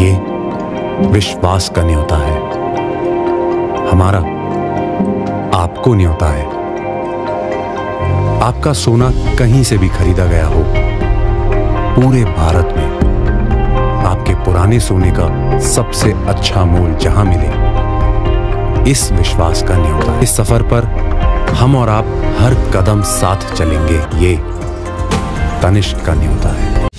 ये विश्वास का न्योता है। हमारा आपको न्योता है। आपका सोना कहीं से भी खरीदा गया हो, पूरे भारत में आपके पुराने सोने का सबसे अच्छा मूल जहाँ मिले, इस विश्वास का न्योता। इस सफ़र पर हम और आप हर कदम साथ चलेंगे, ये तनिष्क का न्योता है।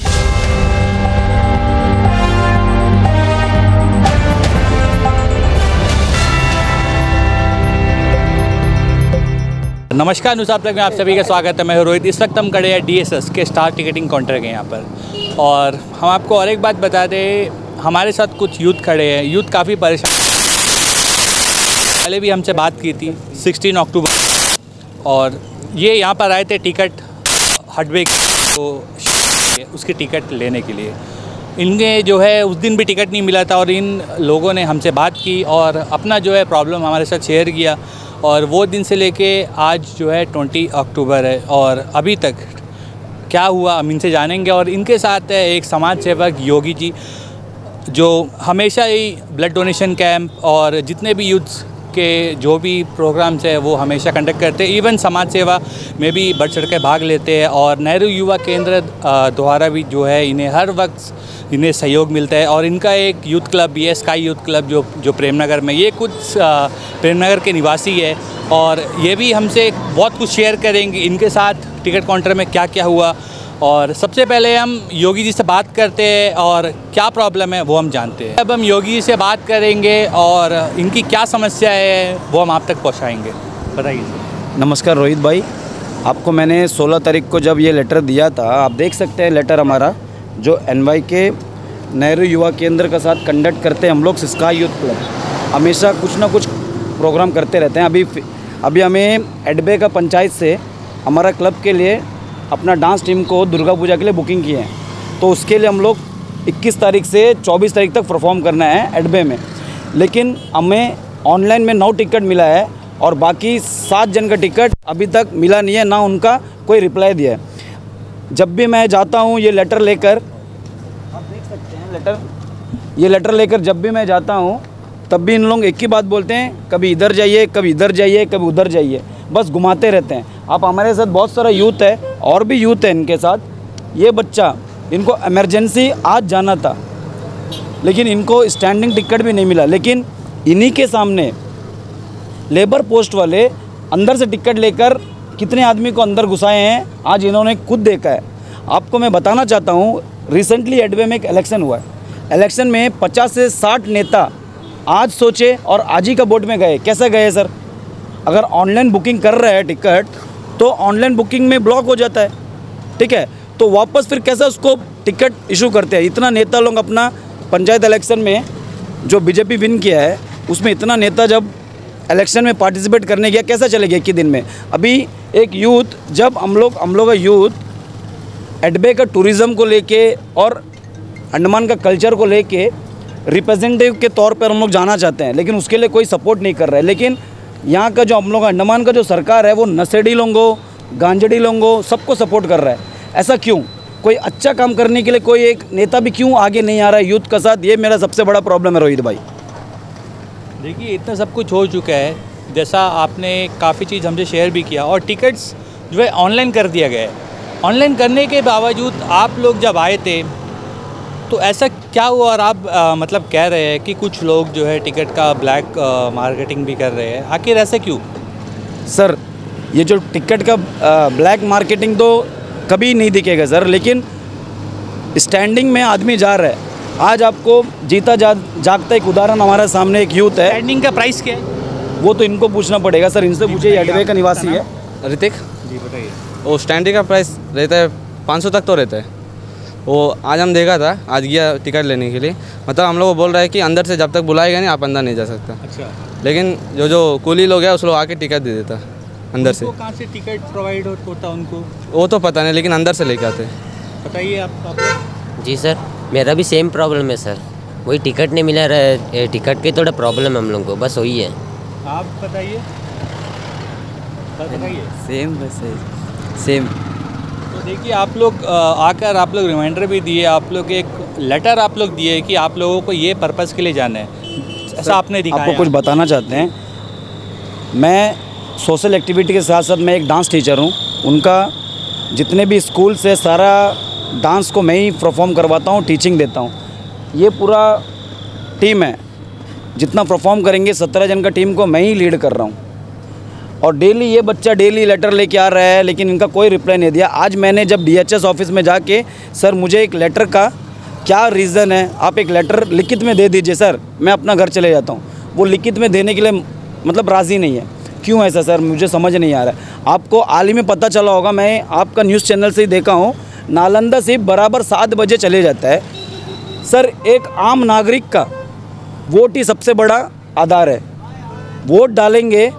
नमस्कार न्यूज़ आप तक में आप सभी का स्वागत है। मैं रोहित। इस वक्त हम खड़े हैं डीएसएस के स्टार टिकटिंग काउंटर के यहाँ पर। और हम आपको और एक बात बता दें, हमारे साथ कुछ यूथ खड़े हैं। यूथ काफ़ी परेशान पहले भी हमसे बात की थी 16 अक्टूबर और ये यहाँ पर आए थे टिकट हटवे को उसकी टिकट लेने के लिए। इनके जो है, उस दिन भी टिकट नहीं मिला था और इन लोगों ने हमसे बात की और अपना जो है प्रॉब्लम हमारे साथ शेयर किया। और वो दिन से लेके आज जो है ट्वेंटी अक्टूबर है और अभी तक क्या हुआ हम इनसे जानेंगे और इनके साथ है एक समाज सेवक योगी जी, जो हमेशा ही ब्लड डोनेशन कैंप और जितने भी यूथ्स के जो भी प्रोग्राम्स है, वो हमेशा कंडक्ट करते हैं। इवन समाज सेवा में भी बढ़ चढ़ के भाग लेते हैं और नेहरू युवा केंद्र द्वारा भी जो है, इन्हें हर वक्त इन्हें सहयोग मिलता है। और इनका एक यूथ क्लब ये स्काई यूथ क्लब जो जो प्रेमनगर में, ये कुछ प्रेमनगर के निवासी है। और ये भी हमसे बहुत कुछ शेयर करेंगे। इनके साथ टिकट काउंटर में क्या क्या हुआ और सबसे पहले हम योगी जी से बात करते हैं और क्या प्रॉब्लम है वो हम जानते हैं। अब हम योगी जी से बात करेंगे और इनकी क्या समस्या है, वो हम आप तक पहुँचाएँगे। बताइए नमस्कार रोहित भाई, आपको मैंने 16 तारीख को जब ये लेटर दिया था, आप देख सकते हैं लेटर हमारा, जो एनवाई के नेहरू युवा केंद्र के साथ कंडक्ट करते हैं हम लोग सिस्का यूथ क्लब हमेशा कुछ ना कुछ प्रोग्राम करते रहते हैं। अभी अभी हमें एडबे का पंचायत से हमारा क्लब के लिए अपना डांस टीम को दुर्गा पूजा के लिए बुकिंग की है। तो उसके लिए हम लोग 21 तारीख से 24 तारीख तक परफॉर्म करना है एडबे में। लेकिन हमें ऑनलाइन में नौ टिकट मिला है और बाकी सात जन का टिकट अभी तक मिला नहीं है, ना उनका कोई रिप्लाई दिया है। जब भी मैं जाता हूँ, ये लेटर लेकर आप देख सकते हैं लेटर ये लेटर लेकर जब भी मैं जाता हूँ, तब भी इन लोग एक ही बात बोलते हैं, कभी इधर जाइए, कभी इधर जाइए, कभी उधर जाइए। बस घुमाते रहते हैं। आप हमारे साथ बहुत सारा यूथ है और भी यूथ है इनके साथ। ये बच्चा, इनको इमरजेंसी आज जाना था, लेकिन इनको स्टैंडिंग टिकट भी नहीं मिला। लेकिन इन्हीं के सामने लेबर पोस्ट वाले अंदर से टिकट लेकर कितने आदमी को अंदर घुसाए हैं, आज इन्होंने खुद देखा है। आपको मैं बताना चाहता हूँ रिसेंटली एडवे में एक इलेक्शन हुआ है। इलेक्शन में 50 से 60 नेता आज सोचे और आज ही का बोर्ड में गए। कैसे गए सर अगर ऑनलाइन बुकिंग कर रहे हैं टिकट तो ऑनलाइन बुकिंग में ब्लॉक हो जाता है। ठीक है? तो वापस फिर कैसे उसको टिकट इशू करते हैं? इतना नेता लोग अपना पंचायत इलेक्शन में जो बीजेपी विन किया है, उसमें इतना नेता जब इलेक्शन में पार्टिसिपेट करने गया, कैसा चलेगा एक ही दिन में? अभी एक यूथ, जब हम लोग हम लोग का यूथ एडबे का टूरिज़्म को लेके और अंडमान का कल्चर को लेके रिप्रेजेंटेटिव के तौर पर हम लोग जाना चाहते हैं, लेकिन उसके लिए कोई सपोर्ट नहीं कर रहा है। लेकिन यहाँ का जो हम लोग अंडमान का जो सरकार है, वो नशेड़ी लोगों, गांजड़ी लोगों सबको सपोर्ट कर रहा है। ऐसा क्यों? कोई अच्छा काम करने के लिए कोई एक नेता भी क्यों आगे नहीं आ रहा है यूथ का साथ? ये मेरा सबसे बड़ा प्रॉब्लम है रोहित भाई। देखिए, इतना सब कुछ हो चुका है, जैसा आपने काफ़ी चीज़ हमसे शेयर भी किया और टिकट्स जो है ऑनलाइन कर दिया गया है। ऑनलाइन करने के बावजूद आप लोग जब आए थे तो ऐसा क्या हुआ? और आप आ, मतलब कह रहे हैं कि कुछ लोग जो है टिकट का ब्लैक आ, मार्केटिंग भी कर रहे हैं। आखिर ऐसे क्यों? सर ये जो टिकट का आ, ब्लैक मार्केटिंग तो कभी नहीं दिखेगा सर लेकिन स्टैंडिंग में आदमी जा रहा है। आज आपको जीता जा जागता एक उदाहरण हमारे सामने एक यूथ है। स्टैंडिंग का प्राइस क्या है? वो तो इनको पूछना पड़ेगा सर इनसे पूछिए अडवे का निवासी है। ऋतिक? जी बताइए। वो स्टैंडिंग का प्राइस रहता है पाँच सौ तक तो रहता है। वो आज हम देखा था आज गया टिकट लेने के लिए। मतलब हम लोग को बोल रहा है कि अंदर से जब तक बुलाएगा नहीं आप अंदर नहीं जा सकता। अच्छा। लेकिन जो जो कूली लोग हैं उस लोग आके टिकट दे देता अंदर से। कहाँ से टिकट प्रोवाइड होता उनको? वो तो पता नहीं लेकिन अंदर से लेके आते। बताइए आप आप जी सर मेरा भी सेम प्रॉब्लम है सर। वही टिकट नहीं मिला रहा है टिकट की थोड़ा प्रॉब्लम है हम लोग को बस वही है। आप बताइए। बताइए। सेम बस है सेम देखिए आप लोग आकर आप लोग रिमाइंडर भी दिए आप लोग एक लेटर आप लोग दिए कि आप लोगों को ये पर्पज़ के लिए जाना है। ऐसा आपने दिखाया। आपको कुछ बताना चाहते हैं? मैं सोशल एक्टिविटी के साथ साथ मैं एक डांस टीचर हूँ। उनका जितने भी स्कूल से सारा डांस को मैं ही परफॉर्म करवाता हूँ टीचिंग देता हूँ। ये पूरा टीम है। जितना परफॉर्म करेंगे सत्रह जन का टीम को मैं ही लीड कर रहा हूँ। और डेली ये बच्चा डेली लेटर लेके आ रहा है, लेकिन इनका कोई रिप्लाई नहीं दिया। आज मैंने जब डीएचएस ऑफ़िस में जाके सर मुझे एक लेटर का क्या रीज़न है? आप एक लेटर लिखित में दे दीजिए सर मैं अपना घर चले जाता हूँ। वो लिखित में देने के लिए मतलब राज़ी नहीं है। क्यों ऐसा सर मुझे समझ नहीं आ रहा है। आपको हाल ही में पता चला होगा, मैं आपका न्यूज़ चैनल से ही देखा हूँ। नालंदा से बराबर सात बजे चले जाता है। सर एक आम नागरिक का वोट ही सबसे बड़ा आधार है। वोट डालेंगे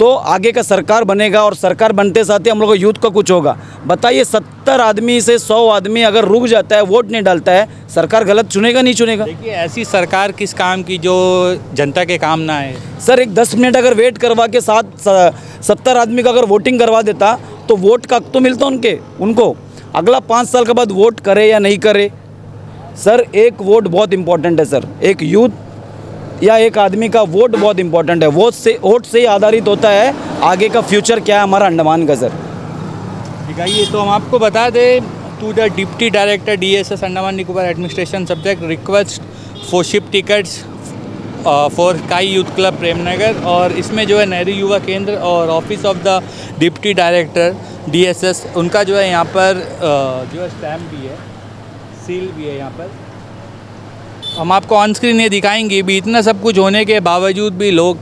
तो आगे का सरकार बनेगा और सरकार बनते साथ ही हम लोग को यूथ का कुछ होगा। बताइए सत्तर आदमी से सौ आदमी अगर रुक जाता है वोट नहीं डालता है सरकार गलत चुनेगा नहीं चुनेगा? देखिए ऐसी सरकार किस काम की जो जनता के काम ना आए? सर एक दस मिनट अगर वेट करवा के साथ सत्तर आदमी का अगर वोटिंग करवा देता तो वोट का हक तो मिलता उनके उनको। अगला पाँच साल के बाद वोट करे या नहीं करे? सर एक वोट बहुत इंपॉर्टेंट है सर। एक यूथ या एक आदमी का वोट बहुत इंपॉर्टेंट है। वोट से वोट से आधारित होता है आगे का फ्यूचर क्या है हमारा अंडमान का सर ठीक है ये तो हम आपको बता दें to the deputy director D S S Andaman Nicobar administration subject request for ship tickets for sky youth club Premnagar और इसमें जो है नेहरू युवा केंद्र और office of the deputy director D S S उनका जो है यहाँ पर uh, जो है स्टैम्प भी है सील भी है यहाँ पर। हम आपको ऑन स्क्रीन ये दिखाएँगे, भी इतना सब कुछ होने के बावजूद भी लोग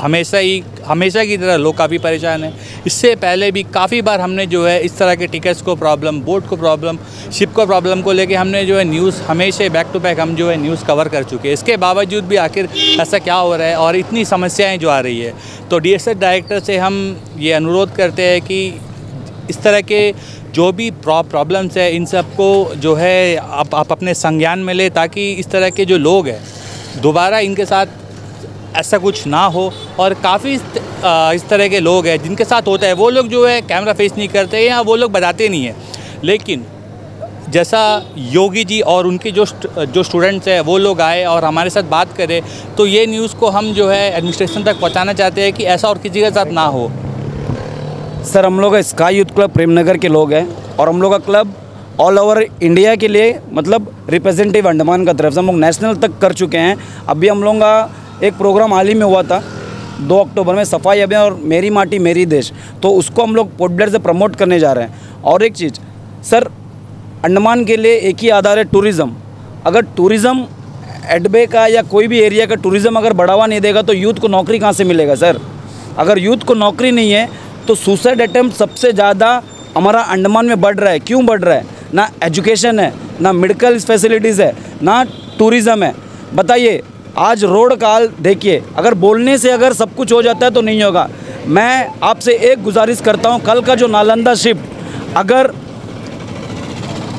हमेशा ही, हमेशा की तरह लोग काफ़ी परेशान हैं। इससे पहले भी काफ़ी बार हमने जो है इस तरह के टिकट्स को प्रॉब्लम बोट को प्रॉब्लम शिप को प्रॉब्लम को लेके हमने जो है न्यूज़ हमेशा बैक टू बैक हम जो है न्यूज़ कवर कर चुके हैं। इसके बावजूद भी आखिर ऐसा क्या हो रहा है और इतनी समस्याएँ जो आ रही है। तो डीएसएस डायरेक्टर से हम ये अनुरोध करते हैं कि इस तरह के जो भी प्रॉब्लम्स है, इन सबको जो है आप आप अपने संज्ञान में ले ताकि इस तरह के जो लोग हैं, दोबारा इनके साथ ऐसा कुछ ना हो और काफ़ी इस तरह के लोग हैं, जिनके साथ होता है, वो लोग जो है कैमरा फेस नहीं करते या वो लोग बताते नहीं हैं। लेकिन जैसा योगी जी और उनके जो जो स्टूडेंट्स हैं, वो लोग आए और हमारे साथ बात करें तो ये न्यूज़ को हम जो है एडमिनिस्ट्रेशन तक पहुंचाना चाहते हैं कि ऐसा और किसी के साथ ना हो। सर, हम लोग स्काई यूथ क्लब प्रेमनगर के लोग हैं और हम लोग का क्लब ऑल ओवर इंडिया के लिए मतलब रिप्रेजेंटेटिव अंडमान का तरफ़ से हम लोग नेशनल तक कर चुके हैं। अभी हम लोगों का एक प्रोग्राम हाल ही में हुआ था, दो अक्टूबर में सफ़ाई अभियान और मेरी माटी, मेरी देश। तो उसको हम लोग पोर्ट ब्लेयर से प्रमोट करने जा रहे हैं। और एक चीज़, सर, अंडमान के लिए एक ही आधार है टूरिज़्म अगर टूरिज़्म एडबे का या कोई भी एरिया का टूरिज़्म अगर बढ़ावा नहीं देगा तो यूथ को नौकरी कहाँ से मिलेगा, सर? अगर यूथ को नौकरी नहीं है तो सुसाइड अटैम्प्ट सबसे ज़्यादा हमारा अंडमान में बढ़ रहा है। क्यों बढ़ रहा है? ना एजुकेशन है, ना मेडिकल फैसिलिटीज़ है, ना टूरिज़्म है। बताइए, आज रोड काल, देखिए, अगर बोलने से अगर सब कुछ हो जाता है तो नहीं होगा। मैं आपसे एक गुजारिश करता हूँ, कल का जो नालंदा शिफ्ट अगर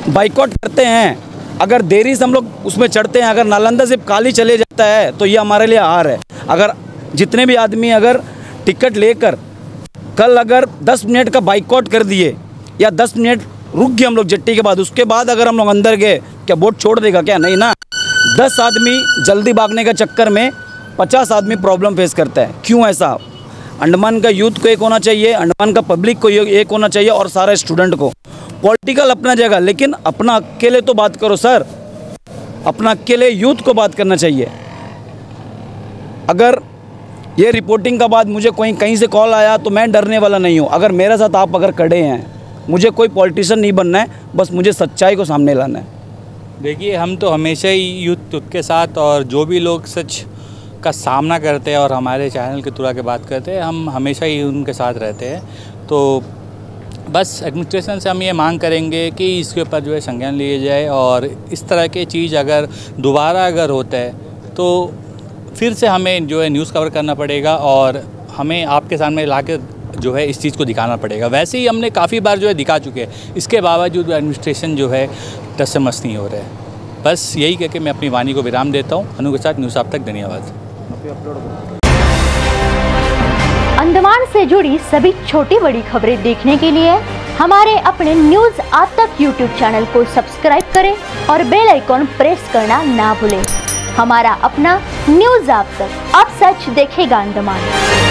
बाइकआउट करते हैं, अगर देरी से हम लोग उसमें चढ़ते हैं, अगर नालंदा से काली चले जाता है तो ये हमारे लिए हार है। अगर जितने भी आदमी अगर टिकट लेकर कल अगर 10 मिनट का बाइकआउट कर दिए, या 10 मिनट रुक गए हम लोग जट्टी के बाद, उसके बाद अगर हम लोग अंदर गए, क्या बोट छोड़ देगा क्या? नहीं ना। दस आदमी जल्दी भागने के चक्कर में पचास आदमी प्रॉब्लम फेस करता है। क्यों ऐसा? अंडमान का यूथ को एक होना चाहिए, अंडमान का पब्लिक को एक होना चाहिए और सारे स्टूडेंट को। पॉलिटिकल अपना जगह, लेकिन अपना अकेले तो बात करो सर अपना अकेले यूथ को बात करना चाहिए। अगर ये रिपोर्टिंग का बाद मुझे कोई कहीं से कॉल आया तो मैं डरने वाला नहीं हूँ। अगर मेरे साथ आप अगर खड़े हैं, मुझे कोई पॉलिटिशियन नहीं बनना है, बस मुझे सच्चाई को सामने लाना है। देखिए, हम तो हमेशा ही यूथ के साथ और जो भी लोग सच का सामना करते हैं और हमारे चैनल के थ्रू के बात करते हैं, हम हमेशा ही उनके साथ रहते हैं। तो बस एडमिनिस्ट्रेशन से हम ये मांग करेंगे कि इसके ऊपर जो है संज्ञान लिए जाए और इस तरह के चीज़ अगर दोबारा अगर होता है तो फिर से हमें जो है न्यूज़ कवर करना पड़ेगा और हमें आपके सामने ला के जो है इस चीज़ को दिखाना पड़ेगा। वैसे ही हमने काफ़ी बार जो है दिखा चुके हैं। इसके बावजूद एडमिनिस्ट्रेशन जो है टस मस नहीं हो रहा है। बस यही कह के मैं अपनी वाणी को विराम देता हूँ। अनु के साथ न्यूज़ आप तक धन्यवाद। अंडमान से जुड़ी सभी छोटी बड़ी खबरें देखने के लिए हमारे अपने न्यूज़ आज तक यूट्यूब चैनल को सब्सक्राइब करें और बेल आइकॉन प्रेस करना ना भूलें। हमारा अपना न्यूज़ आप तक। अब सच देखेगा अंडमान